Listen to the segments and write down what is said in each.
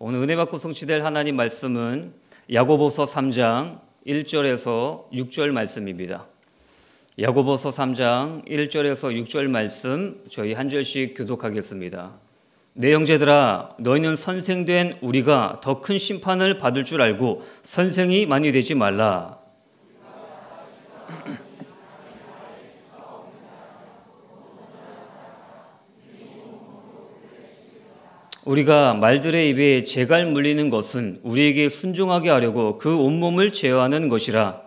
오늘 은혜 받고 성취될 하나님 말씀은 야고보서 3장 1절에서 6절 말씀입니다. 야고보서 3장 1절에서 6절 말씀 저희 한 절씩 교독하겠습니다. 내 형제들아 너희는 선생된 우리가 더 큰 심판을 받을 줄 알고 선생이 많이 되지 말라. 우리가 말들의 입에 재갈 물리는 것은 우리에게 순종하게 하려고 그 온몸을 제어하는 것이라.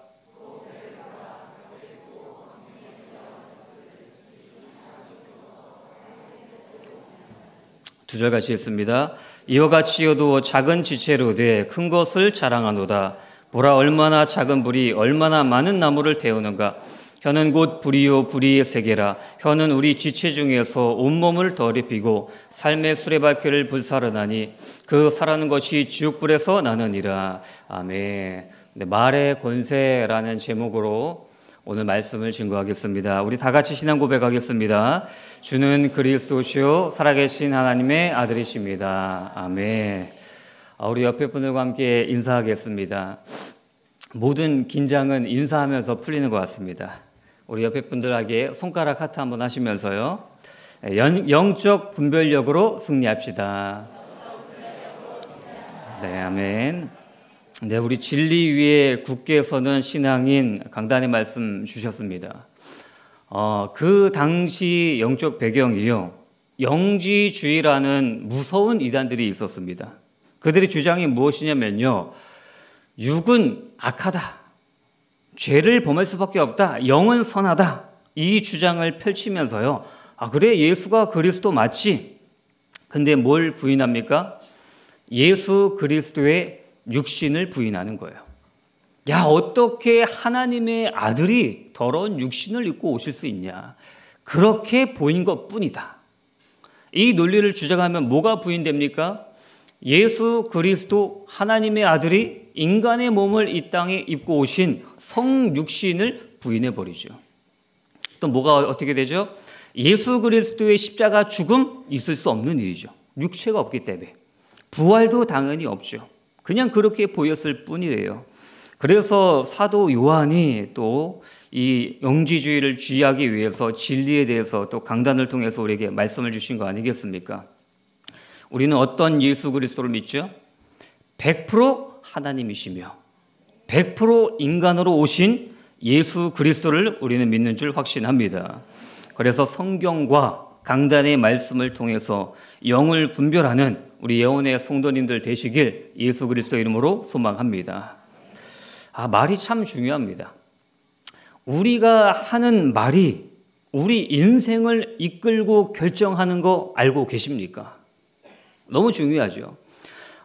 두 절 같이 읽습니다. 이와 같이여도 작은 지체로 돼 큰 것을 자랑하노다. 보라 얼마나 작은 불이 얼마나 많은 나무를 태우는가. 혀는 곧 불이요 불이의 세계라 혀는 우리 지체 중에서 온몸을 더럽히고 삶의 수레바퀴를 불사르나니 그 사라는 것이 지옥불에서 나느니라 아멘 네, 말의 권세라는 제목으로 오늘 말씀을 증거하겠습니다. 우리 다 같이 신앙 고백하겠습니다. 주는 그리스도시요 살아계신 하나님의 아들이십니다. 아멘. 아, 우리 옆에 분들과 함께 인사하겠습니다. 모든 긴장은 인사하면서 풀리는 것 같습니다. 우리 옆에 분들에게 손가락 하트 한번 하시면서요. 영적 분별력으로 승리합시다. 네, 아멘. 네, 우리 진리 위에 굳게 서는 신앙인 강단의 말씀 주셨습니다. 어, 그 당시 영적 배경이요. 영지주의라는 무서운 이단들이 있었습니다. 그들의 주장이 무엇이냐면요. 육은 악하다. 죄를 범할 수밖에 없다. 영은 선하다. 이 주장을 펼치면서요. 아, 그래. 예수가 그리스도 맞지. 근데 뭘 부인합니까? 예수 그리스도의 육신을 부인하는 거예요. 야, 어떻게 하나님의 아들이 더러운 육신을 입고 오실 수 있냐. 그렇게 보인 것 뿐이다. 이 논리를 주장하면 뭐가 부인됩니까? 예수 그리스도 하나님의 아들이 인간의 몸을 이 땅에 입고 오신 성육신을 부인해 버리죠. 또 뭐가 어떻게 되죠? 예수 그리스도의 십자가 죽음 있을 수 없는 일이죠. 육체가 없기 때문에. 부활도 당연히 없죠. 그냥 그렇게 보였을 뿐이래요. 그래서 사도 요한이 또 이 영지주의를 쥐하기 위해서 진리에 대해서 또 강단을 통해서 우리에게 말씀을 주신 거 아니겠습니까? 우리는 어떤 예수 그리스도를 믿죠? 100% 하나님이시며 100% 인간으로 오신 예수 그리스도를 우리는 믿는 줄 확신합니다. 그래서 성경과 강단의 말씀을 통해서 영을 분별하는 우리 예언의 성도님들 되시길 예수 그리스도 이름으로 소망합니다. 아, 말이 참 중요합니다. 우리가 하는 말이 우리 인생을 이끌고 결정하는 거 알고 계십니까? 너무 중요하죠.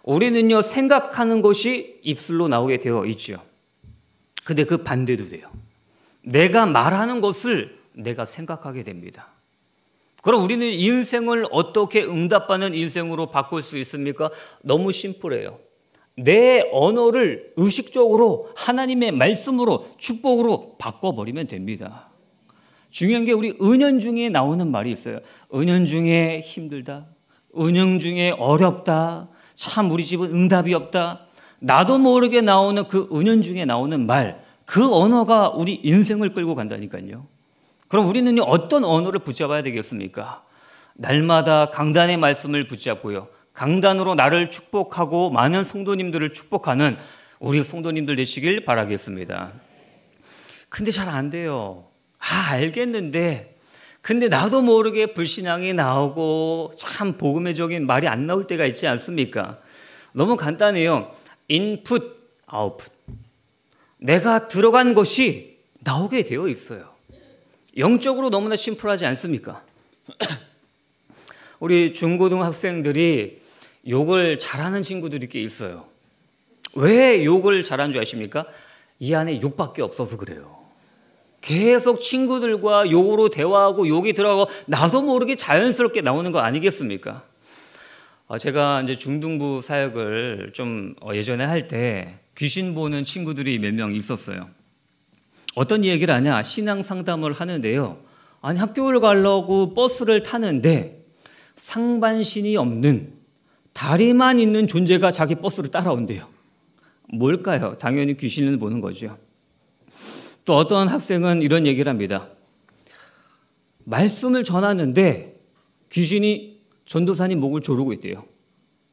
우리는요, 생각하는 것이 입술로 나오게 되어 있죠. 근데 그 반대도 돼요. 내가 말하는 것을 내가 생각하게 됩니다. 그럼 우리는 인생을 어떻게 응답하는 인생으로 바꿀 수 있습니까? 너무 심플해요. 내 언어를 의식적으로 하나님의 말씀으로 축복으로 바꿔버리면 됩니다. 중요한 게 우리 은연 중에 나오는 말이 있어요. 은연 중에 힘들다. 은연 중에 어렵다. 참 우리 집은 응답이 없다. 나도 모르게 나오는 그 은연중에 나오는 말, 그 언어가 우리 인생을 끌고 간다니까요. 그럼 우리는 어떤 언어를 붙잡아야 되겠습니까? 날마다 강단의 말씀을 붙잡고요. 강단으로 나를 축복하고 많은 성도님들을 축복하는 우리 성도님들 되시길 바라겠습니다. 근데 잘 안 돼요. 아, 알겠는데. 근데 나도 모르게 불신앙이 나오고 참 복음의적인 말이 안 나올 때가 있지 않습니까? 너무 간단해요. 인풋, 아웃풋. 내가 들어간 것이 나오게 되어 있어요. 영적으로 너무나 심플하지 않습니까? 우리 중고등학생들이 욕을 잘하는 친구들이 꽤 있어요. 왜 욕을 잘하는 줄 아십니까? 이 안에 욕밖에 없어서 그래요. 계속 친구들과 욕으로 대화하고 욕이 들어가고 나도 모르게 자연스럽게 나오는 거 아니겠습니까? 어, 제가 이제 중등부 사역을 좀 어, 예전에 할 때 귀신 보는 친구들이 몇 명 있었어요. 어떤 얘기를 하냐? 신앙 상담을 하는데요. 아니, 학교를 가려고 버스를 타는데 상반신이 없는 다리만 있는 존재가 자기 버스를 따라온대요. 뭘까요? 당연히 귀신을 보는 거죠. 또 어떤 학생은 이런 얘기를 합니다. 말씀을 전하는데 귀신이 전도사님 목을 조르고 있대요.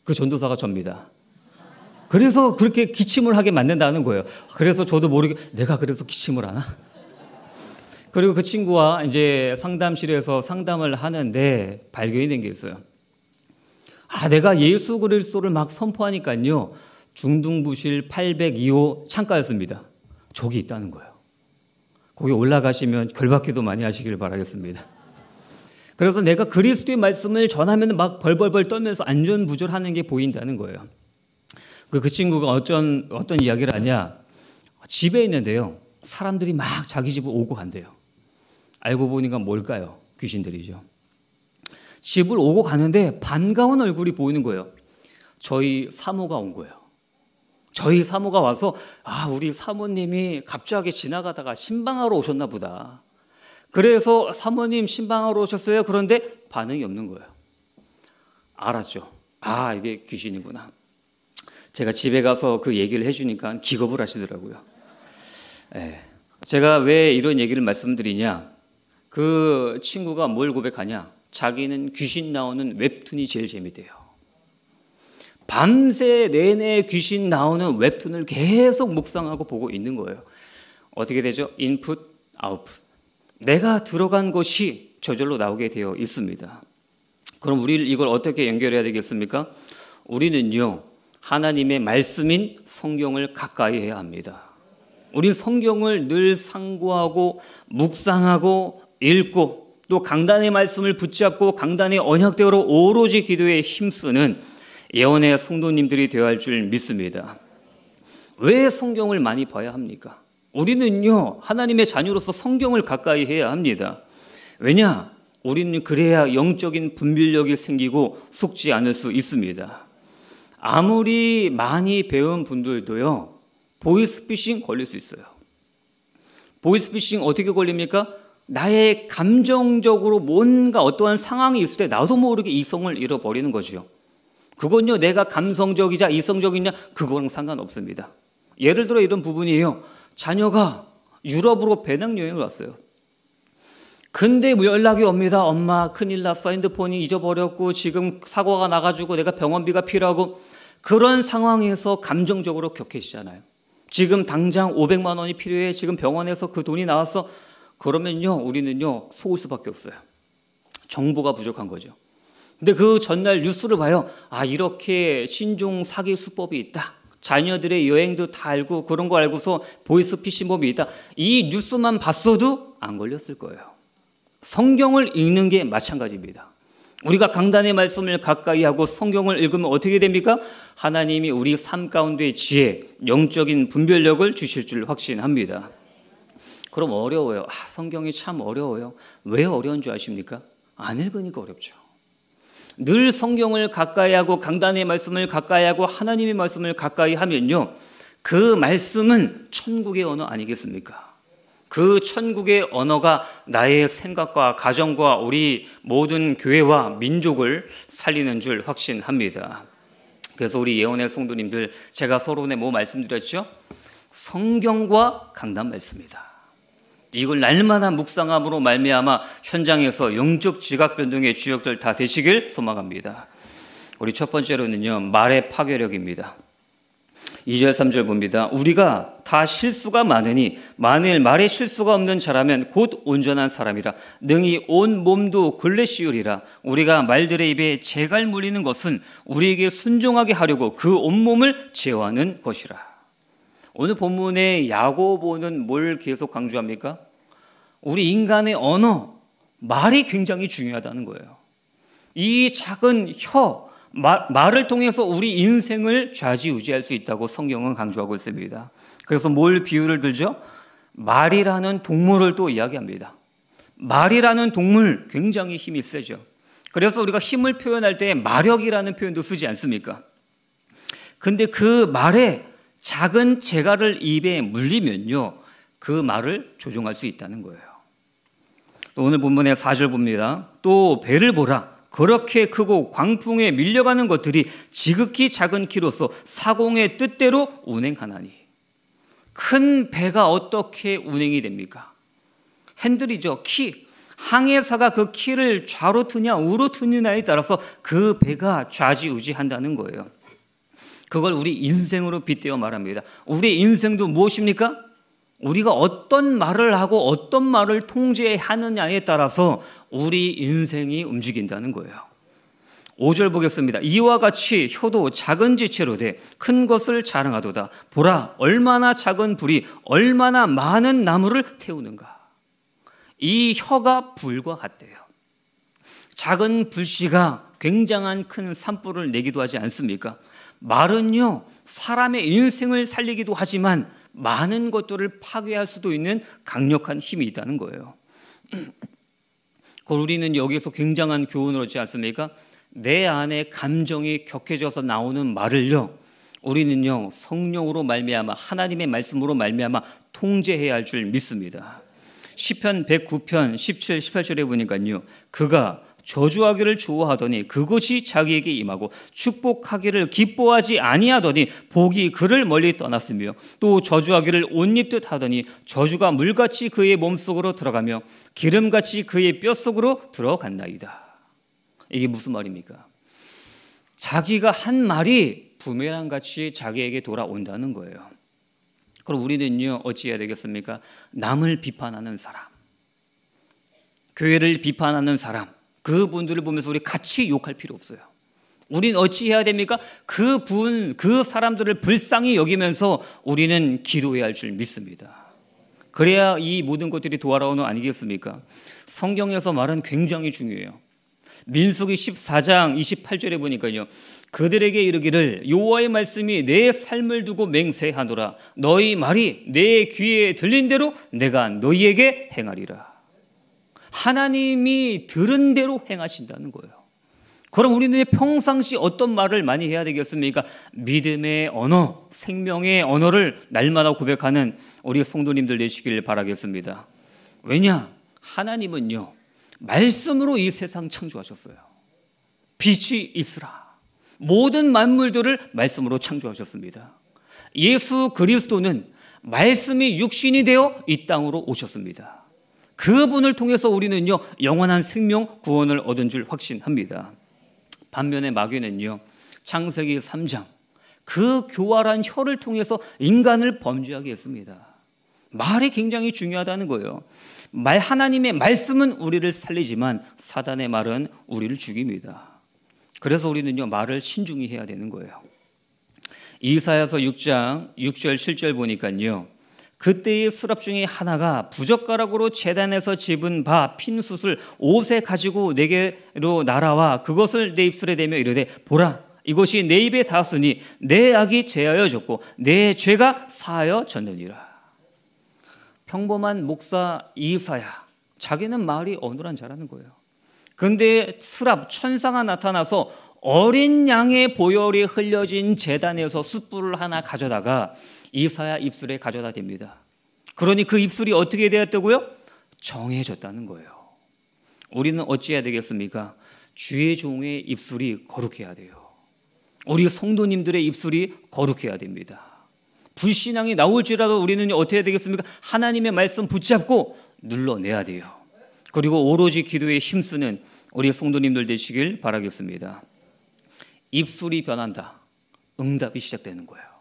그 전도사가 접니다. 그래서 그렇게 기침을 하게 만든다는 거예요. 그래서 저도 모르게 내가 그래서 기침을 하나? 그리고 그 친구와 이제 상담실에서 상담을 하는데 발견이 된 게 있어요. 아, 내가 예수 그리스도를 막 선포하니까요. 중등부실 802호 창가였습니다. 저기 있다는 거예요. 거기 올라가시면 결박기도 많이 하시길 바라겠습니다. 그래서 내가 그리스도의 말씀을 전하면 막 벌벌벌 떨면서 안전부절하는 게 보인다는 거예요. 그, 그 친구가 어떤, 어떤 이야기를 하냐. 집에 있는데요. 사람들이 막 자기 집을 오고 간대요. 알고 보니까 뭘까요? 귀신들이죠. 집을 오고 가는데 반가운 얼굴이 보이는 거예요. 저희 사모가 온 거예요. 저희 사모가 와서 아 우리 사모님이 갑자기 지나가다가 신방하러 오셨나 보다. 그래서 사모님 신방하러 오셨어요. 그런데 반응이 없는 거예요. 알았죠. 아 이게 귀신이구나. 제가 집에 가서 그 얘기를 해주니까 기겁을 하시더라고요. 예. 제가 왜 이런 얘기를 말씀드리냐? 그 친구가 뭘 고백하냐? 자기는 귀신 나오는 웹툰이 제일 재밌대요. 밤새 내내 귀신 나오는 웹툰을 계속 묵상하고 보고 있는 거예요. 어떻게 되죠? 인풋, 아웃풋. 내가 들어간 것이 저절로 나오게 되어 있습니다. 그럼 우리 이걸 어떻게 연결해야 되겠습니까? 우리는요, 하나님의 말씀인 성경을 가까이 해야 합니다. 우리 성경을 늘 상고하고 묵상하고 읽고 또 강단의 말씀을 붙잡고 강단의 언약대로 오로지 기도에 힘쓰는 예언의 성도님들이 되어야 할 줄 믿습니다. 왜 성경을 많이 봐야 합니까? 우리는요, 하나님의 자녀로서 성경을 가까이 해야 합니다. 왜냐? 우리는 그래야 영적인 분별력이 생기고 속지 않을 수 있습니다. 아무리 많이 배운 분들도요, 보이스피싱 걸릴 수 있어요. 보이스피싱 어떻게 걸립니까? 나의 감정적으로 뭔가 어떠한 상황이 있을 때 나도 모르게 이성을 잃어버리는 거죠. 그건요, 내가 감성적이자 이성적이냐, 그거랑 상관없습니다. 예를 들어 이런 부분이에요. 자녀가 유럽으로 배낭여행을 왔어요. 근데 뭐 연락이 옵니다. 엄마, 큰일 났어. 핸드폰이 잊어버렸고, 지금 사고가 나가지고 내가 병원비가 필요하고, 그런 상황에서 감정적으로 격해지잖아요. 지금 당장 500만 원이 필요해. 지금 병원에서 그 돈이 나왔어. 그러면요, 우리는요, 속을 수밖에 없어요. 정보가 부족한 거죠. 근데 그 전날 뉴스를 봐요. 아, 이렇게 신종 사기 수법이 있다. 자녀들의 여행도 다 알고 그런 거 알고서 보이스 피싱법이 있다. 이 뉴스만 봤어도 안 걸렸을 거예요. 성경을 읽는 게 마찬가지입니다. 우리가 강단의 말씀을 가까이 하고 성경을 읽으면 어떻게 됩니까? 하나님이 우리 삶 가운데 지혜, 영적인 분별력을 주실 줄 확신합니다. 그럼 어려워요. 아, 성경이 참 어려워요. 왜 어려운 줄 아십니까? 안 읽으니까 어렵죠. 늘 성경을 가까이 하고 강단의 말씀을 가까이 하고 하나님의 말씀을 가까이 하면요. 그 말씀은 천국의 언어 아니겠습니까? 그 천국의 언어가 나의 생각과 가정과 우리 모든 교회와 민족을 살리는 줄 확신합니다. 그래서 우리 예언의 성도님들 제가 서론에 뭐 말씀드렸죠? 성경과 강단 말씀이다. 이걸 날마다 묵상함으로 말미암아 현장에서 영적 지각 변동의 주역들 다 되시길 소망합니다. 우리 첫 번째로는요. 말의 파괴력입니다. 2절 3절 봅니다. 우리가 다 실수가 많으니 만일 말에 실수가 없는 자라면 곧 온전한 사람이라 능히 온 몸도 근래 씌우리라 우리가 말들의 입에 재갈 물리는 것은 우리에게 순종하게 하려고 그 온몸을 제어하는 것이라. 오늘 본문의 야고보는 뭘 계속 강조합니까? 우리 인간의 언어, 말이 굉장히 중요하다는 거예요. 이 작은 혀, 말, 말을 통해서 우리 인생을 좌지우지할 수 있다고 성경은 강조하고 있습니다. 그래서 뭘 비유를 들죠? 말이라는 동물을 또 이야기합니다. 말이라는 동물 굉장히 힘이 세죠. 그래서 우리가 힘을 표현할 때 마력이라는 표현도 쓰지 않습니까? 근데 그 말에 작은 재갈을 입에 물리면요. 그 말을 조종할 수 있다는 거예요. 오늘 본문의 4절 봅니다. 또 배를 보라. 그렇게 크고 광풍에 밀려가는 것들이 지극히 작은 키로서 사공의 뜻대로 운행하나니 큰 배가 어떻게 운행이 됩니까? 핸들이죠. 키. 항해사가 그 키를 좌로 트냐 우로 트느냐에 따라서 그 배가 좌지우지한다는 거예요. 그걸 우리 인생으로 빗대어 말합니다. 우리 인생도 무엇입니까? 우리가 어떤 말을 하고 어떤 말을 통제하느냐에 따라서 우리 인생이 움직인다는 거예요. 5절 보겠습니다. 이와 같이 혀도 작은 지체로 돼 큰 것을 자랑하도다. 보라, 얼마나 작은 불이 얼마나 많은 나무를 태우는가. 이 혀가 불과 같대요. 작은 불씨가 굉장한 큰 산불을 내기도 하지 않습니까? 말은요, 사람의 인생을 살리기도 하지만 많은 것들을 파괴할 수도 있는 강력한 힘이 있다는 거예요. 우리는 여기서 굉장한 교훈을 얻지 않습니까? 내 안에 감정이 격해져서 나오는 말을요. 우리는요 성령으로 말미암아 하나님의 말씀으로 말미암아 통제해야 할 줄 믿습니다. 시편 109편 17, 18절에 보니까요. 그가 저주하기를 좋아하더니 그것이 자기에게 임하고 축복하기를 기뻐하지 아니하더니 복이 그를 멀리 떠났으며 또 저주하기를 옷 입듯 하더니 저주가 물같이 그의 몸속으로 들어가며 기름같이 그의 뼛속으로 들어갔나이다. 이게 무슨 말입니까? 자기가 한 말이 부메랑 같이 자기에게 돌아온다는 거예요. 그럼 우리는요 어찌해야 되겠습니까? 남을 비판하는 사람, 교회를 비판하는 사람, 그분들을 보면서 우리 같이 욕할 필요 없어요. 우린 어찌 해야 됩니까? 그 분, 그 사람들을 불쌍히 여기면서 우리는 기도해야 할 줄 믿습니다. 그래야 이 모든 것들이 도와라오는 아니겠습니까? 성경에서 말은 굉장히 중요해요. 민수기 14장 28절에 보니까요. 그들에게 이르기를 여호와의 말씀이 내 삶을 두고 맹세하노라. 너희 말이 내 귀에 들린 대로 내가 너희에게 행하리라. 하나님이 들은 대로 행하신다는 거예요. 그럼 우리는 평상시 어떤 말을 많이 해야 되겠습니까? 믿음의 언어, 생명의 언어를 날마다 고백하는 우리 성도님들 되시길 바라겠습니다. 왜냐? 하나님은요, 말씀으로 이 세상 창조하셨어요. 빛이 있으라. 모든 만물들을 말씀으로 창조하셨습니다. 예수 그리스도는 말씀이 육신이 되어 이 땅으로 오셨습니다. 그분을 통해서 우리는요, 영원한 생명 구원을 얻은 줄 확신합니다. 반면에 마귀는요, 창세기 3장, 그 교활한 혀를 통해서 인간을 범죄하게 했습니다. 말이 굉장히 중요하다는 거예요. 말 하나님의 말씀은 우리를 살리지만 사단의 말은 우리를 죽입니다. 그래서 우리는요 말을 신중히 해야 되는 거예요. 이사야서 6장 6절 7절 보니까요. 그때의 수랍 중에 하나가 부젓가락으로 재단에서 집은 바 핀숯을 옷에 가지고 내게로 날아와 그것을 내 입술에 대며 이르되 보라 이것이 내 입에 닿았으니 내 악이 제하여졌고 내 죄가 사하여졌느니라. 평범한 목사 이사야 자기는 말이 어눌한 자라는 거예요. 근데 스랍 천사가 나타나서 어린 양의 보혈이 흘려진 재단에서 숯불을 하나 가져다가 이사야 입술에 가져다 댑니다. 그러니 그 입술이 어떻게 되었다고요? 정해졌다는 거예요. 우리는 어찌해야 되겠습니까? 주의 종의 입술이 거룩해야 돼요. 우리 성도님들의 입술이 거룩해야 됩니다. 불신앙이 나올지라도 우리는 어떻게 해야 되겠습니까? 하나님의 말씀 붙잡고 눌러내야 돼요. 그리고 오로지 기도에 힘쓰는 우리 성도님들 되시길 바라겠습니다. 입술이 변한다. 응답이 시작되는 거예요.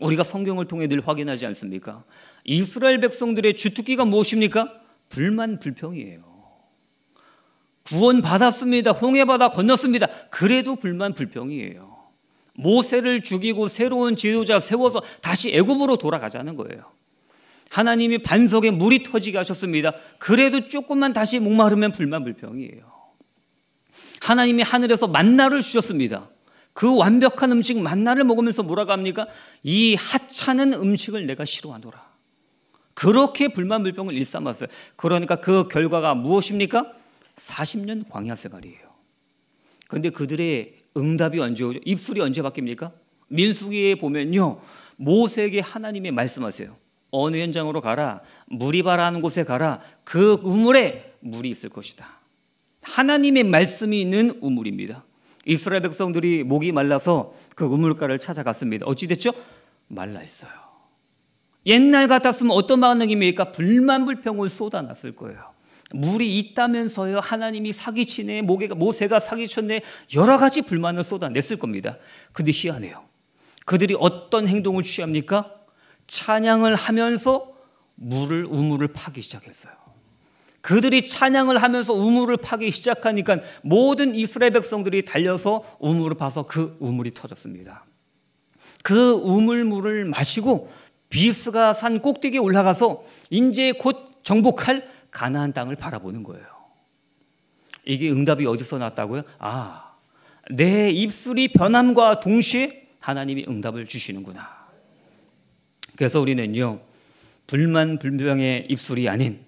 우리가 성경을 통해 늘 확인하지 않습니까? 이스라엘 백성들의 주특기가 무엇입니까? 불만 불평이에요. 구원 받았습니다. 홍해 바다 건넜습니다. 그래도 불만 불평이에요. 모세를 죽이고 새로운 지도자 세워서 다시 애굽으로 돌아가자는 거예요. 하나님이 반석에 물이 터지게 하셨습니다. 그래도 조금만 다시 목마르면 불만 불평이에요. 하나님이 하늘에서 만나를 주셨습니다. 그 완벽한 음식 만나를 먹으면서 뭐라고 합니까? 이 하찮은 음식을 내가 싫어하노라. 그렇게 불만불평을 일삼았어요. 그러니까 그 결과가 무엇입니까? 40년 광야 생활이에요. 그런데 그들의 응답이 언제 오죠? 입술이 언제 바뀝니까? 민수기에 보면요. 모세에게 하나님이 말씀하세요. 어느 현장으로 가라. 물이 바라는 곳에 가라. 그 우물에 물이 있을 것이다. 하나님의 말씀이 있는 우물입니다. 이스라엘 백성들이 목이 말라서 그 우물가를 찾아갔습니다. 어찌 됐죠? 말라 있어요. 옛날 같았으면 어떤 반응입니까? 불만불평을 쏟아놨을 거예요. 물이 있다면서요. 하나님이 사기치네, 모세가, 모세가 사기쳤네. 여러 가지 불만을 쏟아냈을 겁니다. 근데 희한해요. 그들이 어떤 행동을 취합니까? 찬양을 하면서 물을, 우물을 파기 시작했어요. 그들이 찬양을 하면서 우물을 파기 시작하니까 모든 이스라엘 백성들이 달려서 우물을 파서 그 우물이 터졌습니다. 그 우물물을 마시고 비스가 산 꼭대기에 올라가서 이제 곧 정복할 가나안 땅을 바라보는 거예요. 이게 응답이 어디서 났다고요? 아, 내 입술이 변함과 동시에 하나님이 응답을 주시는구나. 그래서 우리는요, 불만 불명의 입술이 아닌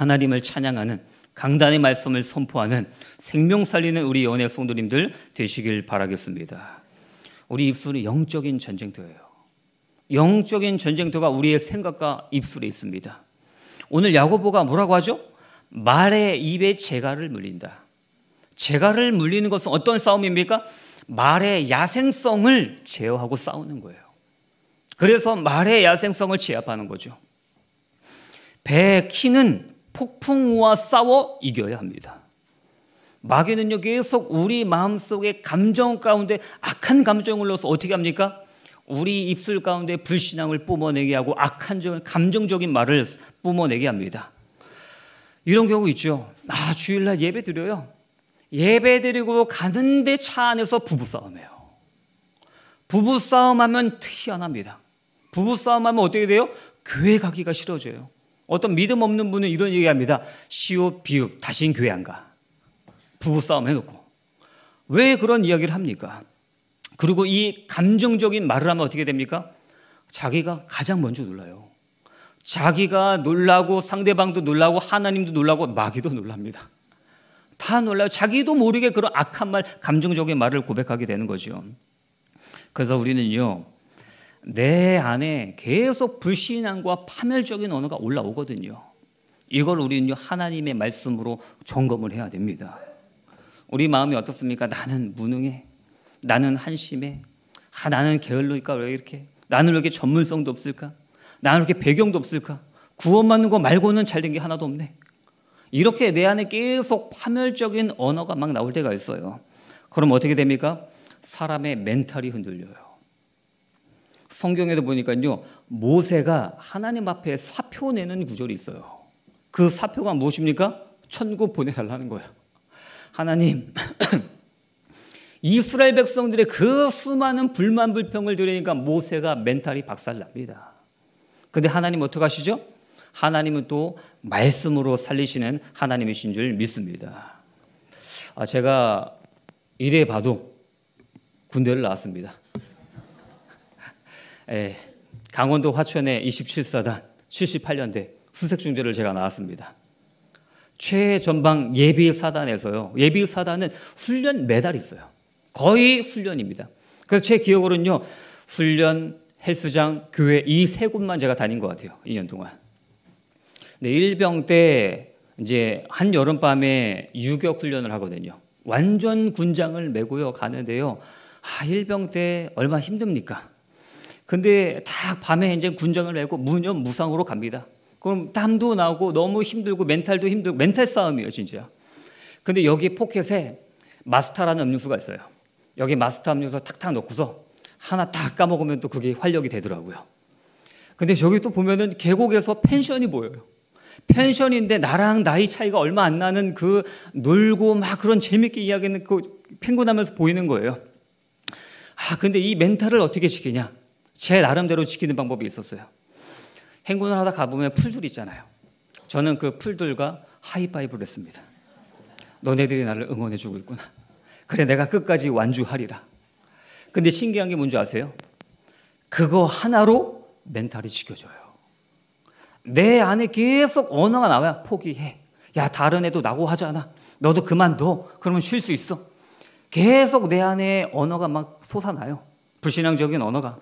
하나님을 찬양하는 강단의 말씀을 선포하는 생명 살리는 우리 연애 성도님들 되시길 바라겠습니다. 우리 입술이 영적인 전쟁터예요. 영적인 전쟁터가 우리의 생각과 입술에 있습니다. 오늘 야고보가 뭐라고 하죠? 말의 입에 재갈을 물린다. 재갈을 물리는 것은 어떤 싸움입니까? 말의 야생성을 제어하고 싸우는 거예요. 그래서 말의 야생성을 제압하는 거죠. 배 키는 폭풍우와 싸워 이겨야 합니다. 마귀는요 계속 우리 마음속에 감정 가운데 악한 감정을 넣어서 어떻게 합니까? 우리 입술 가운데 불신앙을 뿜어내게 하고 악한 감정적인 말을 뿜어내게 합니다. 이런 경우 있죠. 아 주일날 예배 드려요. 예배 드리고 가는데 차 안에서 부부 싸움해요. 부부 싸움하면 희한합니다. 부부 싸움하면 어떻게 돼요? 교회 가기가 싫어져요. 어떤 믿음 없는 분은 이런 얘기합니다. 시옷 비읍 다신 교회 안 가. 부부 싸움 해놓고. 왜 그런 이야기를 합니까? 그리고 이 감정적인 말을 하면 어떻게 됩니까? 자기가 가장 먼저 놀라요. 자기가 놀라고 상대방도 놀라고 하나님도 놀라고 마귀도 놀랍니다. 다 놀라요. 자기도 모르게 그런 악한 말, 감정적인 말을 고백하게 되는 거죠. 그래서 우리는요, 내 안에 계속 불신앙과 파멸적인 언어가 올라오거든요. 이걸 우리는요, 하나님의 말씀으로 점검을 해야 됩니다. 우리 마음이 어떻습니까? 나는 무능해. 나는 한심해. 아, 나는 게을러니까 왜 이렇게? 나는 왜 이렇게 전문성도 없을까? 나는 이렇게 배경도 없을까? 구원받는 거 말고는 잘 된 게 하나도 없네. 이렇게 내 안에 계속 파멸적인 언어가 막 나올 때가 있어요. 그럼 어떻게 됩니까? 사람의 멘탈이 흔들려요. 성경에도 보니까요, 모세가 하나님 앞에 사표 내는 구절이 있어요. 그 사표가 무엇입니까? 천국 보내달라는 거예요. 하나님, 이스라엘 백성들의 그 수많은 불만 불평을 들으니까 모세가 멘탈이 박살납니다. 근데 하나님 어떻게 하시죠? 하나님은 또 말씀으로 살리시는 하나님이신 줄 믿습니다. 아, 제가 이래 봐도 군대를 나왔습니다. 예, 강원도 화천의 27사단 78년대 수색중대를 제가 나왔습니다. 최전방 예비사단에서요. 예비사단은 훈련 매달 있어요. 거의 훈련입니다. 그래서 제 기억으로는요. 훈련, 헬스장, 교회 이 세 곳만 제가 다닌 것 같아요. 2년 동안. 네, 일병 때 이제 한 여름밤에 유격 훈련을 하거든요. 완전 군장을 메고요 가는데요. 아, 일병 때 얼마나 힘듭니까? 근데 다 밤에 이제 군정을 내고 무념 무상으로 갑니다. 그럼 땀도 나고 너무 힘들고 멘탈도 힘들고 멘탈 싸움이에요, 진짜. 근데 여기 포켓에 마스타라는 음료수가 있어요. 여기 마스타 음료수 탁탁 넣고서 하나 딱 까먹으면 또 그게 활력이 되더라고요. 근데 저기 또 보면은 계곡에서 펜션이 보여요. 펜션인데 나랑 나이 차이가 얼마 안 나는 그 놀고 막 그런 재밌게 이야기하는 그 핑구나면서 보이는 거예요. 아, 근데 이 멘탈을 어떻게 지키냐? 제 나름대로 지키는 방법이 있었어요. 행군을 하다 가보면 풀들 있잖아요. 저는 그 풀들과 하이파이브를 했습니다. 너네들이 나를 응원해주고 있구나. 그래, 내가 끝까지 완주하리라. 근데 신기한 게 뭔지 아세요? 그거 하나로 멘탈이 지켜져요. 내 안에 계속 언어가 나와야 포기해. 야, 다른 애도 낙오하잖아. 너도 그만둬. 그러면 쉴 수 있어. 계속 내 안에 언어가 막 솟아나요. 불신앙적인 언어가.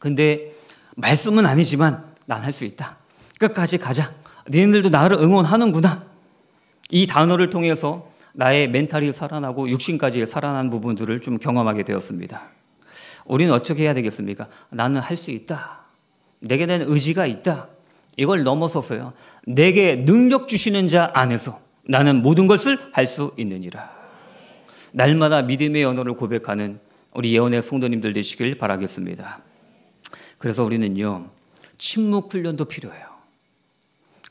근데 말씀은 아니지만 난 할 수 있다. 끝까지 가자. 니네들도 나를 응원하는구나. 이 단어를 통해서 나의 멘탈이 살아나고 육신까지 살아난 부분들을 좀 경험하게 되었습니다. 우리는 어떻게 해야 되겠습니까? 나는 할 수 있다. 내게 는 의지가 있다. 이걸 넘어서서요. 내게 능력 주시는 자 안에서 나는 모든 것을 할 수 있느니라. 날마다 믿음의 언어를 고백하는 우리 예언의 성도님들 되시길 바라겠습니다. 그래서 우리는요, 침묵 훈련도 필요해요.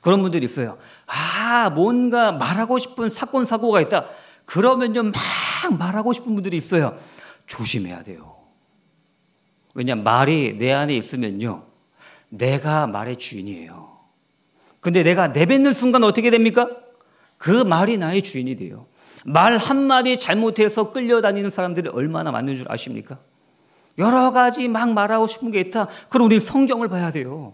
그런 분들이 있어요. 아, 뭔가 말하고 싶은 사건, 사고가 있다. 그러면요, 막 말하고 싶은 분들이 있어요. 조심해야 돼요. 왜냐, 말이 내 안에 있으면요, 내가 말의 주인이에요. 근데 내가 내뱉는 순간 어떻게 됩니까? 그 말이 나의 주인이 돼요. 말 한마디 잘못해서 끌려다니는 사람들이 얼마나 많은 줄 아십니까? 여러 가지 막 말하고 싶은 게 있다. 그럼 우리 성경을 봐야 돼요.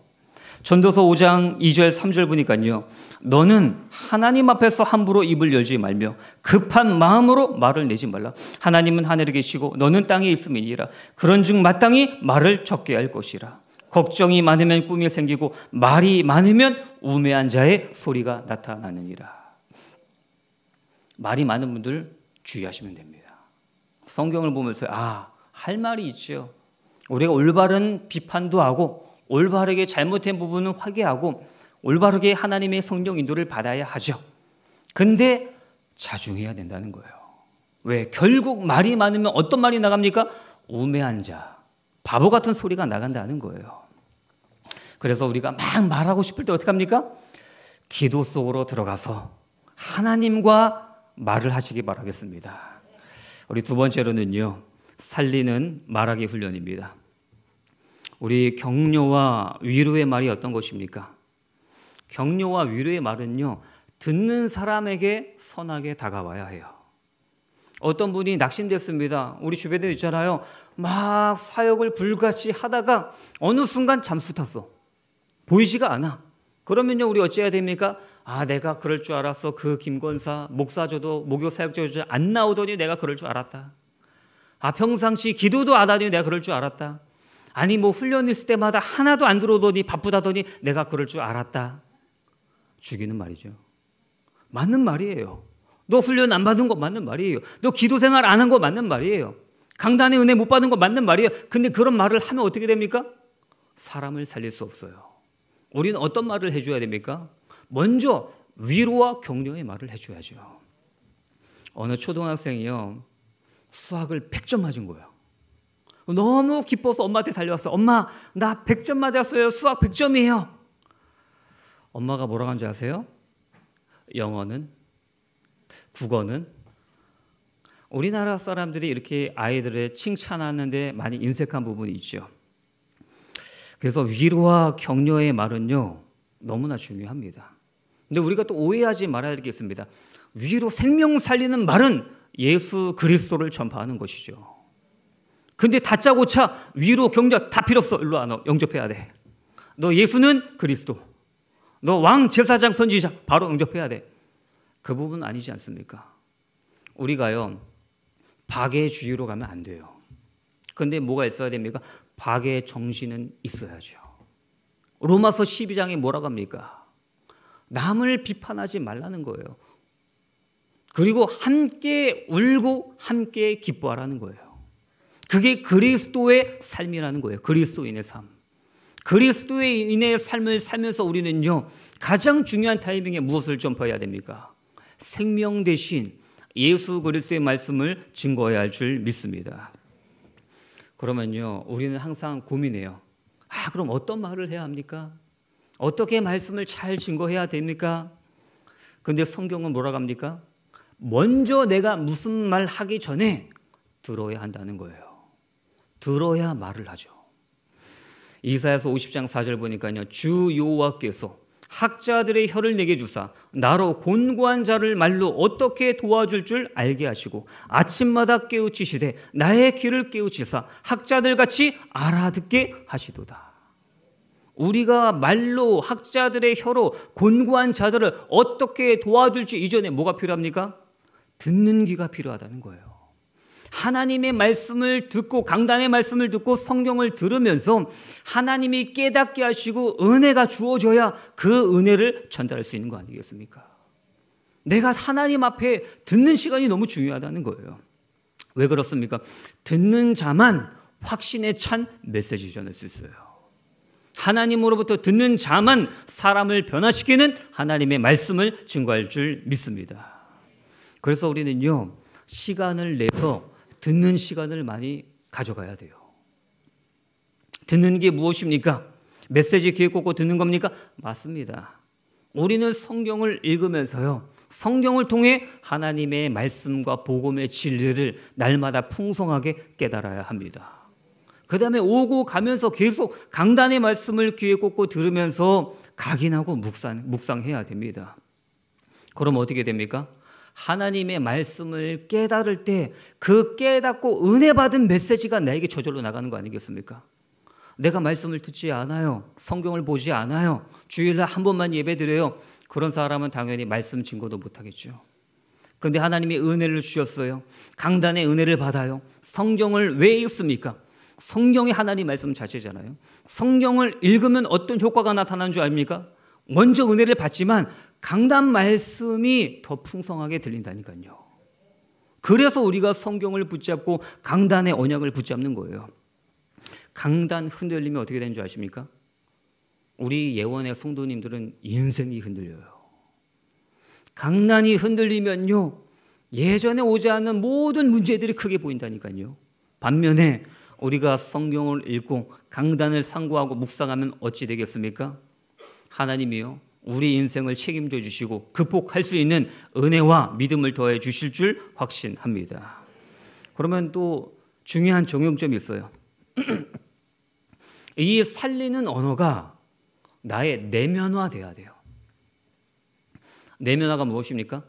전도서 5장 2절 3절 보니까요. 너는 하나님 앞에서 함부로 입을 열지 말며 급한 마음으로 말을 내지 말라. 하나님은 하늘에 계시고 너는 땅에 있음이니라. 그런즉 마땅히 말을 적게 할 것이라. 걱정이 많으면 꿈이 생기고 말이 많으면 우매한 자의 소리가 나타나느니라. 말이 많은 분들 주의하시면 됩니다. 성경을 보면서 아, 할 말이 있죠. 우리가 올바른 비판도 하고 올바르게 잘못된 부분은 화기하고 올바르게 하나님의 성령 인도를 받아야 하죠. 근데 자중해야 된다는 거예요. 왜? 결국 말이 많으면 어떤 말이 나갑니까? 우매한 자, 바보 같은 소리가 나간다는 거예요. 그래서 우리가 막 말하고 싶을 때 어떻게 합니까? 기도 속으로 들어가서 하나님과 말을 하시기 바라겠습니다. 우리 두 번째로는요, 살리는 말하기 훈련입니다. 우리 격려와 위로의 말이 어떤 것입니까? 격려와 위로의 말은요, 듣는 사람에게 선하게 다가와야 해요. 어떤 분이 낙심됐습니다. 우리 주변에 있잖아요. 막 사역을 불같이 하다가 어느 순간 잠수 탔어. 보이지가 않아. 그러면요, 우리 어찌해야 됩니까? 아, 내가 그럴 줄 알았어. 그 김권사, 목사줘도, 목요 사역자도 안 나오더니 내가 그럴 줄 알았다. 아, 평상시 기도도 안 하더니 내가 그럴 줄 알았다. 아니, 뭐 훈련 있을 때마다 하나도 안 들어오더니 바쁘다더니 내가 그럴 줄 알았다. 죽이는 말이죠. 맞는 말이에요. 너 훈련 안 받은 거 맞는 말이에요. 너 기도 생활 안 한 거 맞는 말이에요. 강단의 은혜 못 받은 거 맞는 말이에요. 근데 그런 말을 하면 어떻게 됩니까? 사람을 살릴 수 없어요. 우리는 어떤 말을 해줘야 됩니까? 먼저 위로와 격려의 말을 해줘야죠. 어느 초등학생이요. 수학을 100점 맞은 거예요. 너무 기뻐서 엄마한테 달려왔어. 엄마, 나 100점 맞았어요. 수학 100점이에요. 엄마가 뭐라고 한지 아세요? 영어는? 국어는? 우리나라 사람들이 이렇게 아이들을 칭찬하는데 많이 인색한 부분이 있죠. 그래서 위로와 격려의 말은요, 너무나 중요합니다. 근데 우리가 또 오해하지 말아야 되겠습니다. 위로 생명 살리는 말은 예수 그리스도를 전파하는 것이죠. 근데 다짜고짜 위로 격려 다 필요 없어. 일로 와, 너 영접해야 돼. 너 예수는 그리스도. 너 왕 제사장 선지자 바로 영접해야 돼. 그 부분 아니지 않습니까? 우리가요 박의 주의로 가면 안 돼요. 근데 뭐가 있어야 됩니까? 박의 정신은 있어야죠. 로마서 12장에 뭐라고 합니까? 남을 비판하지 말라는 거예요. 그리고 함께 울고 함께 기뻐하라는 거예요. 그게 그리스도의 삶이라는 거예요. 그리스도인의 삶. 그리스도인의 삶을 살면서 우리는요, 가장 중요한 타이밍에 무엇을 점퍼해야 됩니까? 생명 대신 예수 그리스도의 말씀을 증거해야 할 줄 믿습니다. 그러면요, 우리는 항상 고민해요. 아, 그럼 어떤 말을 해야 합니까? 어떻게 말씀을 잘 증거해야 됩니까? 근데 성경은 뭐라고 합니까? 먼저 내가 무슨 말 하기 전에 들어야 한다는 거예요. 들어야 말을 하죠. 이사야서 50장 4절 보니까요. 주 여호와께서 학자들의 혀를 내게 주사 나로 곤고한 자를 말로 어떻게 도와줄 줄 알게 하시고 아침마다 깨우치시되 나의 귀를 깨우치사 학자들 같이 알아듣게 하시도다. 우리가 말로 학자들의 혀로 곤고한 자들을 어떻게 도와줄지 이전에 뭐가 필요합니까? 듣는 귀가 필요하다는 거예요. 하나님의 말씀을 듣고 강단의 말씀을 듣고 성경을 들으면서 하나님이 깨닫게 하시고 은혜가 주어져야 그 은혜를 전달할 수 있는 거 아니겠습니까? 내가 하나님 앞에 듣는 시간이 너무 중요하다는 거예요. 왜 그렇습니까? 듣는 자만 확신에 찬 메시지 전할 수 있어요. 하나님으로부터 듣는 자만 사람을 변화시키는 하나님의 말씀을 증거할 줄 믿습니다. 그래서 우리는요, 시간을 내서 듣는 시간을 많이 가져가야 돼요. 듣는 게 무엇입니까? 메시지 꽂고 듣는 겁니까? 맞습니다. 우리는 성경을 읽으면서요. 성경을 통해 하나님의 말씀과 복음의 진리를 날마다 풍성하게 깨달아야 합니다. 그 다음에 오고 가면서 계속 강단의 말씀을 귀에 꽂고 들으면서 각인하고 묵상, 묵상해야 됩니다. 그럼 어떻게 됩니까? 하나님의 말씀을 깨달을 때 그 깨닫고 은혜 받은 메시지가 나에게 저절로 나가는 거 아니겠습니까? 내가 말씀을 듣지 않아요. 성경을 보지 않아요. 주일날 한 번만 예배 드려요. 그런 사람은 당연히 말씀 증거도 못 하겠죠. 그런데 하나님이 은혜를 주셨어요. 강단의 은혜를 받아요. 성경을 왜 읽습니까? 성경이 하나님 말씀 자체잖아요. 성경을 읽으면 어떤 효과가 나타나는 줄 압니까? 먼저 은혜를 받지만 강단 말씀이 더 풍성하게 들린다니까요. 그래서 우리가 성경을 붙잡고 강단의 언약을 붙잡는 거예요. 강단 흔들리면 어떻게 되는 줄 아십니까? 우리 예원의 성도님들은 인생이 흔들려요. 강난이 흔들리면요. 예전에 오지 않는 모든 문제들이 크게 보인다니까요. 반면에 우리가 성경을 읽고 강단을 상고하고 묵상하면 어찌 되겠습니까? 하나님이요. 우리 인생을 책임져 주시고 극복할 수 있는 은혜와 믿음을 더해 주실 줄 확신합니다. 그러면 또 중요한 적용점이 있어요. 이 살리는 언어가 나의 내면화 돼야 돼요. 내면화가 무엇입니까?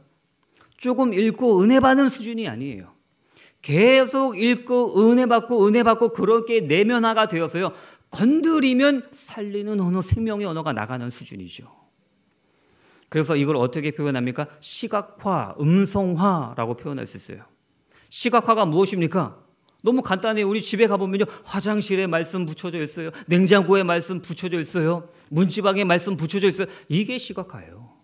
조금 읽고 은혜 받는 수준이 아니에요. 계속 읽고 은혜 받고 은혜 받고 그렇게 내면화가 되어서요. 건드리면 살리는 언어, 생명의 언어가 나가는 수준이죠. 그래서 이걸 어떻게 표현합니까? 시각화, 음성화라고 표현할 수 있어요. 시각화가 무엇입니까? 너무 간단해요. 우리 집에 가보면요. 화장실에 말씀 붙여져 있어요. 냉장고에 말씀 붙여져 있어요. 문지방에 말씀 붙여져 있어요. 이게 시각화예요.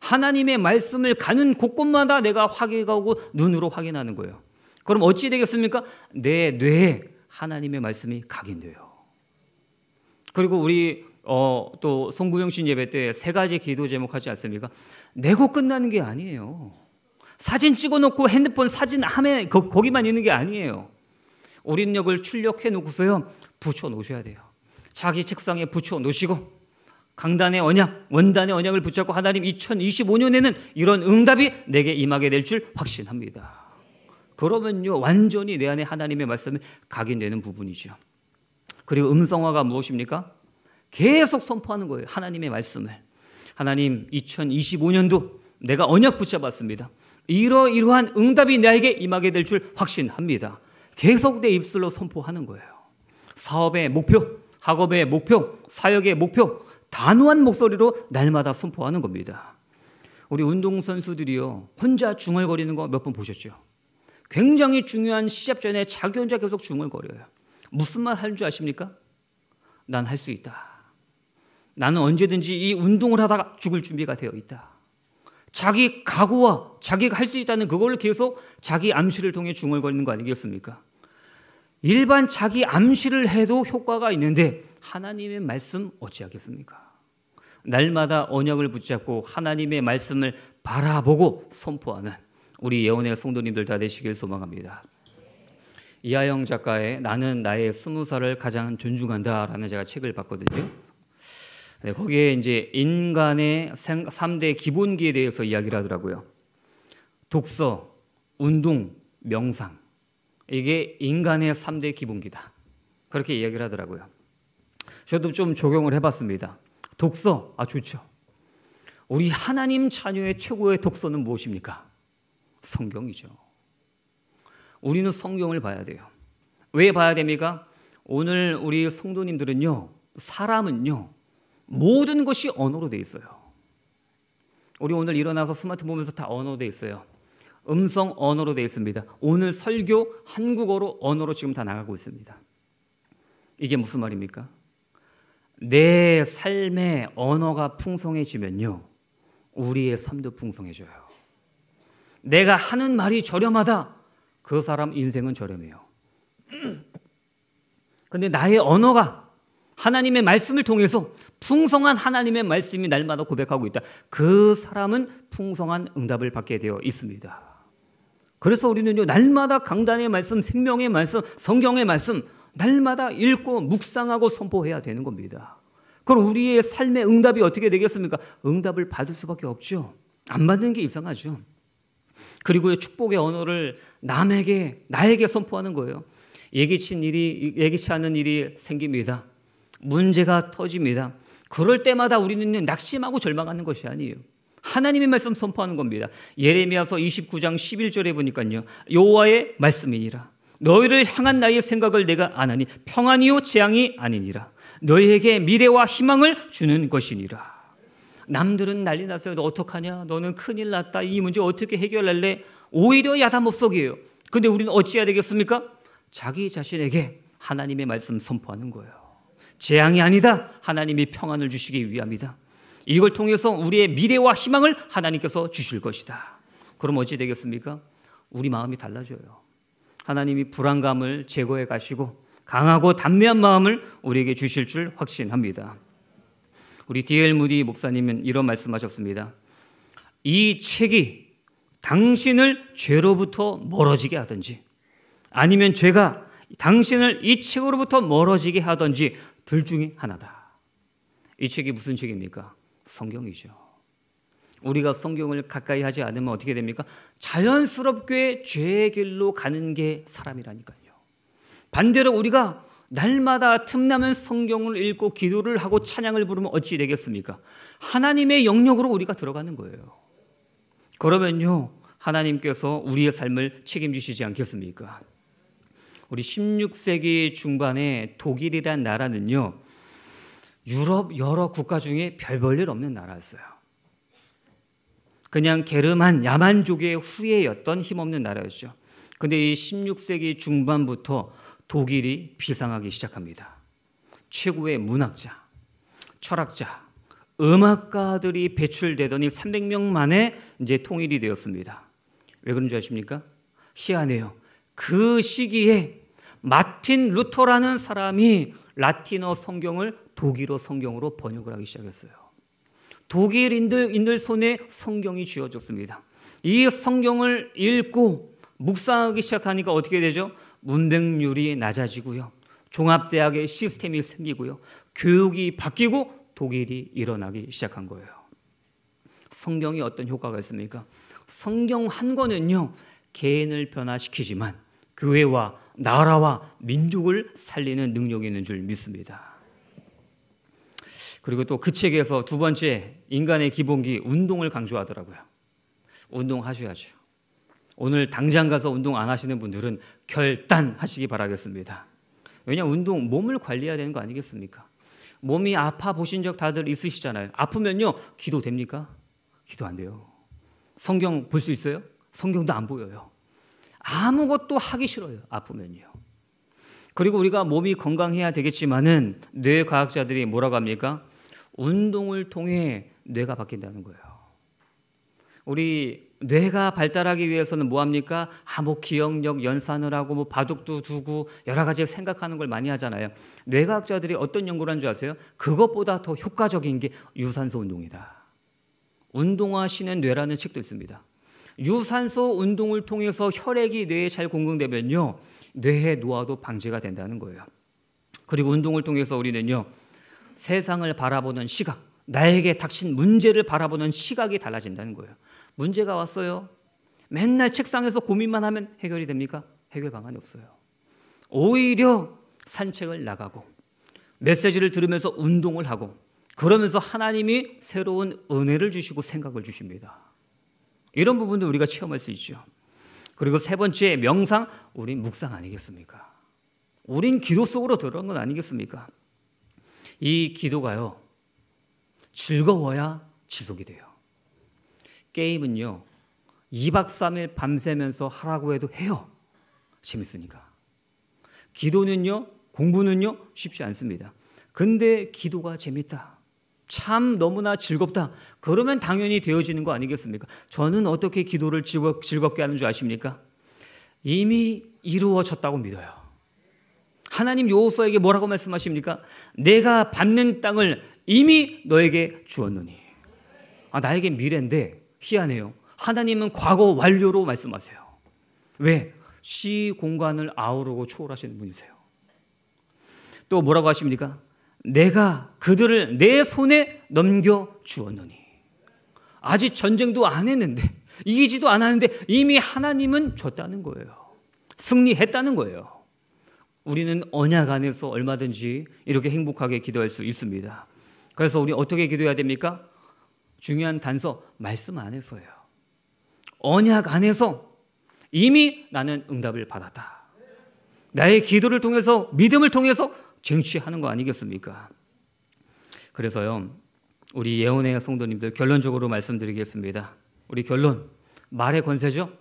하나님의 말씀을 가는 곳곳마다 내가 확인하고 눈으로 확인하는 거예요. 그럼 어찌 되겠습니까? 내 뇌에 하나님의 말씀이 각인돼요. 그리고 우리 어, 또 송구영 씨 예배 때 세 가지 기도 제목 하지 않습니까? 내고 끝나는 게 아니에요. 사진 찍어놓고 핸드폰 사진 함에 거, 거기만 있는 게 아니에요. 우린역을 출력해 놓고서요 붙여 놓으셔야 돼요. 자기 책상에 붙여 놓으시고 강단의 언약, 원단의 언약을 붙잡고 하나님 2025년에는 이런 응답이 내게 임하게 될 줄 확신합니다. 그러면요, 완전히 내 안에 하나님의 말씀이 각인되는 부분이죠. 그리고 음성화가 무엇입니까? 계속 선포하는 거예요. 하나님의 말씀을. 하나님, 2025년도 내가 언약 붙잡았습니다. 이러이러한 응답이 나에게 임하게 될 줄 확신합니다. 계속 내 입술로 선포하는 거예요. 사업의 목표, 학업의 목표, 사역의 목표, 단호한 목소리로 날마다 선포하는 겁니다. 우리 운동선수들이요, 혼자 중얼거리는 거 몇 번 보셨죠? 굉장히 중요한 시합 전에 자기 혼자 계속 중얼거려요. 무슨 말 하는 줄 아십니까? 난 할 수 있다. 나는 언제든지 이 운동을 하다가 죽을 준비가 되어 있다. 자기 각오와 자기가 할 수 있다는 그걸 계속 자기 암시를 통해 중얼거리는 거 아니겠습니까? 일반 자기 암시를 해도 효과가 있는데 하나님의 말씀 어찌하겠습니까? 날마다 언약을 붙잡고 하나님의 말씀을 바라보고 선포하는 우리 예언의 성도님들 다 되시길 소망합니다. 이하영 작가의 나는 나의 스무 살을 가장 존중한다라는 제가 책을 봤거든요. 네, 거기에 이제 인간의 3대 기본기에 대해서 이야기를 하더라고요. 독서, 운동, 명상. 이게 인간의 3대 기본기다. 그렇게 이야기를 하더라고요. 저도 좀 적용을 해봤습니다. 독서, 아, 좋죠. 우리 하나님 자녀의 최고의 독서는 무엇입니까? 성경이죠. 우리는 성경을 봐야 돼요. 왜 봐야 됩니까? 오늘 우리 성도님들은요, 사람은요, 모든 것이 언어로 돼 있어요. 우리 오늘 일어나서 스마트 보면서 다 언어로 돼 있어요. 음성 언어로 돼 있습니다. 오늘 설교 한국어로 언어로 지금 다 나가고 있습니다. 이게 무슨 말입니까? 내 삶의 언어가 풍성해지면요. 우리의 삶도 풍성해져요. 내가 하는 말이 저렴하다. 그 사람 인생은 저렴해요. 근데 나의 언어가 하나님의 말씀을 통해서 풍성한 하나님의 말씀이 날마다 고백하고 있다. 그 사람은 풍성한 응답을 받게 되어 있습니다. 그래서 우리는요, 날마다 강단의 말씀, 생명의 말씀, 성경의 말씀, 날마다 읽고 묵상하고 선포해야 되는 겁니다. 그럼 우리의 삶의 응답이 어떻게 되겠습니까? 응답을 받을 수밖에 없죠. 안 받는 게 이상하죠. 그리고 축복의 언어를 남에게, 나에게 선포하는 거예요. 예기치 일이, 예기치 않은 일이 생깁니다. 문제가 터집니다. 그럴 때마다 우리는 낙심하고 절망하는 것이 아니에요. 하나님의 말씀 선포하는 겁니다. 예레미야서 29장 11절에 보니까요. 여호와의 말씀이니라. 너희를 향한 나의 생각을 내가 안하니 평안이요 재앙이 아니니라. 너희에게 미래와 희망을 주는 것이니라. 남들은 난리 났어요. 너 어떡하냐? 너는 큰일 났다. 이 문제 어떻게 해결할래? 오히려 야단법석이에요. 근데 우리는 어찌해야 되겠습니까? 자기 자신에게 하나님의 말씀 선포하는 거예요. 재앙이 아니다. 하나님이 평안을 주시기 위함이다. 이걸 통해서 우리의 미래와 희망을 하나님께서 주실 것이다. 그럼 어찌 되겠습니까? 우리 마음이 달라져요. 하나님이 불안감을 제거해 가시고 강하고 담대한 마음을 우리에게 주실 줄 확신합니다. 우리 디엘 무디 목사님은 이런 말씀하셨습니다. 이 책이 당신을 죄로부터 멀어지게 하든지 아니면 죄가 당신을 이 책으로부터 멀어지게 하든지 둘 중에 하나다. 이 책이 무슨 책입니까? 성경이죠. 우리가 성경을 가까이 하지 않으면 어떻게 됩니까? 자연스럽게 죄의 길로 가는 게 사람이라니까요. 반대로 우리가 날마다 틈나면 성경을 읽고 기도를 하고 찬양을 부르면 어찌 되겠습니까? 하나님의 영역으로 우리가 들어가는 거예요. 그러면요, 하나님께서 우리의 삶을 책임지시지 않겠습니까? 우리 16세기 중반에 독일이란 나라는요, 유럽 여러 국가 중에 별 볼 일 없는 나라였어요. 그냥 게르만 야만족의 후예였던 힘없는 나라였죠. 근데 이 16세기 중반부터 독일이 비상하기 시작합니다. 최고의 문학자, 철학자, 음악가들이 배출되더니 300명 만에 이제 통일이 되었습니다. 왜 그런 줄 아십니까? 희한해요. 그 시기에 마틴 루터라는 사람이 라틴어 성경을 독일어 성경으로 번역을 하기 시작했어요. 독일인들 인들 손에 성경이 쥐어졌습니다. 이 성경을 읽고 묵상하기 시작하니까 어떻게 되죠? 문맹률이 낮아지고요. 종합대학의 시스템이 생기고요. 교육이 바뀌고 독일이 일어나기 시작한 거예요. 성경이 어떤 효과가 있습니까? 성경 한 권은요, 개인을 변화시키지만 교회와 나라와 민족을 살리는 능력이 있는 줄 믿습니다. 그리고 또 그 책에서 두 번째 인간의 기본기 운동을 강조하더라고요. 운동하셔야죠. 오늘 당장 가서 운동 안 하시는 분들은 결단하시기 바라겠습니다. 왜냐 운동 몸을 관리해야 되는 거 아니겠습니까? 몸이 아파 보신 적 다들 있으시잖아요. 아프면요 기도 됩니까? 기도 안 돼요. 성경 볼 수 있어요? 성경도 안 보여요. 아무것도 하기 싫어요. 아프면요. 그리고 우리가 몸이 건강해야 되겠지만은 뇌 과학자들이 뭐라고 합니까? 운동을 통해 뇌가 바뀐다는 거예요. 우리 뇌가 발달하기 위해서는 뭐 합니까? 아, 뭐 기억력 연산을 하고 뭐 바둑도 두고 여러 가지 생각하는 걸 많이 하잖아요. 뇌과학자들이 어떤 연구를 한 줄 아세요? 그것보다 더 효과적인 게 유산소 운동이다. 운동하시는 뇌라는 책도 있습니다. 유산소 운동을 통해서 혈액이 뇌에 잘 공급되면요. 뇌의 노화도 방지가 된다는 거예요. 그리고 운동을 통해서 우리는요. 세상을 바라보는 시각, 나에게 닥친 문제를 바라보는 시각이 달라진다는 거예요. 문제가 왔어요. 맨날 책상에서 고민만 하면 해결이 됩니까? 해결 방안이 없어요. 오히려 산책을 나가고 메시지를 들으면서 운동을 하고 그러면서 하나님이 새로운 은혜를 주시고 생각을 주십니다. 이런 부분도 우리가 체험할 수 있죠. 그리고 세 번째 명상, 우린 묵상 아니겠습니까? 우린 기도 속으로 들어간 건 아니겠습니까? 이 기도가요, 즐거워야 지속이 돼요. 게임은요, 2박 3일 밤새면서 하라고 해도 해요. 재밌으니까. 기도는요, 공부는요, 쉽지 않습니다. 근데 기도가 재밌다. 참 너무나 즐겁다. 그러면 당연히 되어지는 거 아니겠습니까? 저는 어떻게 기도를 즐겁, 즐겁게 하는 줄 아십니까? 이미 이루어졌다고 믿어요. 하나님 여호수아에게 뭐라고 말씀하십니까? 내가 받는 땅을 이미 너에게 주었노니. 아, 나에게 미래인데 희한해요. 하나님은 과거 완료로 말씀하세요. 왜? 시 공간을 아우르고 초월하시는 분이세요. 또 뭐라고 하십니까? 내가 그들을 내 손에 넘겨 주었노니. 아직 전쟁도 안 했는데, 이기지도 않았는데 이미 하나님은 줬다는 거예요. 승리했다는 거예요. 우리는 언약 안에서 얼마든지 이렇게 행복하게 기도할 수 있습니다. 그래서 우리 어떻게 기도해야 됩니까? 중요한 단서, 말씀 안에서예요. 언약 안에서 이미 나는 응답을 받았다. 나의 기도를 통해서, 믿음을 통해서 쟁취하는 거 아니겠습니까? 그래서요, 우리 예언의 성도님들 결론적으로 말씀드리겠습니다. 우리 결론, 말의 권세죠?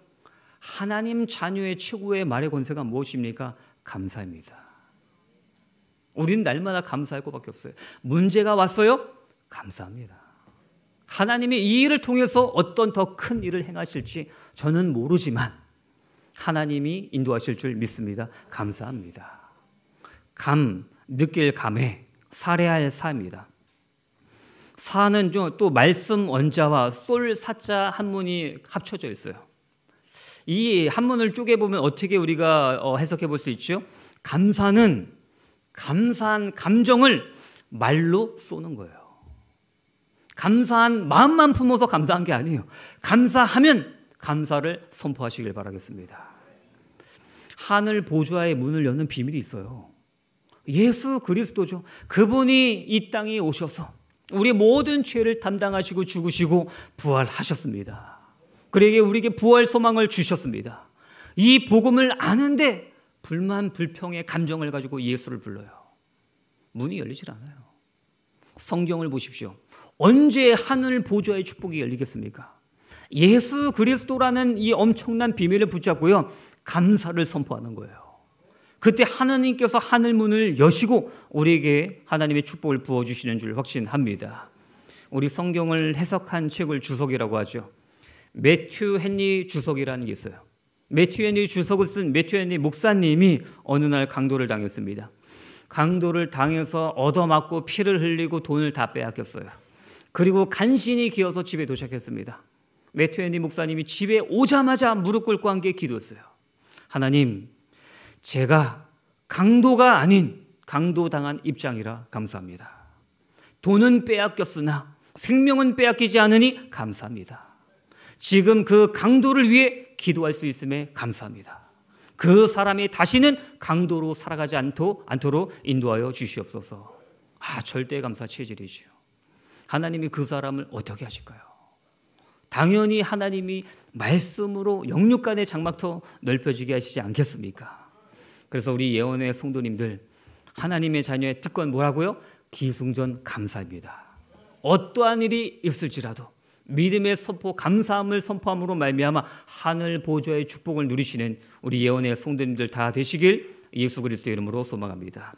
하나님 자녀의 최고의 말의 권세가 무엇입니까? 감사입니다. 우리는 날마다 감사할 것밖에 없어요. 문제가 왔어요? 감사합니다. 하나님이 이 일을 통해서 어떤 더 큰 일을 행하실지 저는 모르지만 하나님이 인도하실 줄 믿습니다. 감사합니다. 감, 느낄 감에 살해할 사입니다. 사는 또 말씀 원자와 솔 사자 한문이 합쳐져 있어요. 이 한문을 쪼개 보면 어떻게 우리가 어, 해석해 볼 수 있죠? 감사는 감사한 감정을 말로 쏘는 거예요. 감사한 마음만 품어서 감사한 게 아니에요. 감사하면 감사를 선포하시길 바라겠습니다. 하늘 보좌의 문을 여는 비밀이 있어요. 예수 그리스도죠. 그분이 이 땅에 오셔서 우리 모든 죄를 담당하시고 죽으시고 부활하셨습니다. 그에게 우리에게 부활 소망을 주셨습니다. 이 복음을 아는데 불만 불평의 감정을 가지고 예수를 불러요. 문이 열리질 않아요. 성경을 보십시오. 언제 하늘 보좌의 축복이 열리겠습니까? 예수 그리스도라는 이 엄청난 비밀을 붙잡고요. 감사를 선포하는 거예요. 그때 하나님께서 하늘 문을 여시고 우리에게 하나님의 축복을 부어 주시는 줄 확신합니다. 우리 성경을 해석한 책을 주석이라고 하죠. 매튜 헨리 주석이라는 게 있어요. 매튜 헨리 주석을 쓴 매튜 헨리 목사님이 어느 날 강도를 당했습니다. 강도를 당해서 얻어맞고 피를 흘리고 돈을 다 빼앗겼어요. 그리고 간신히 기어서 집에 도착했습니다. 매튜 헨리 목사님이 집에 오자마자 무릎 꿇고 한 게 기도였어요. 하나님, 제가 강도가 아닌 강도 당한 입장이라 감사합니다. 돈은 빼앗겼으나 생명은 빼앗기지 않으니 감사합니다. 지금 그 강도를 위해 기도할 수 있음에 감사합니다. 그 사람이 다시는 강도로 살아가지 않도, 않도록 인도하여 주시옵소서. 아, 절대 감사 체질이지요. 하나님이 그 사람을 어떻게 하실까요? 당연히 하나님이 말씀으로 영육간의 장막터 넓혀지게 하시지 않겠습니까? 그래서 우리 예언의 성도님들 하나님의 자녀의 특권 뭐라고요? 기승전 감사입니다. 어떠한 일이 있을지라도 믿음의 선포, 감사함을 선포함으로 말미암아 하늘 보좌의 축복을 누리시는 우리 예언의 성도님들 다 되시길 예수 그리스도 이름으로 소망합니다.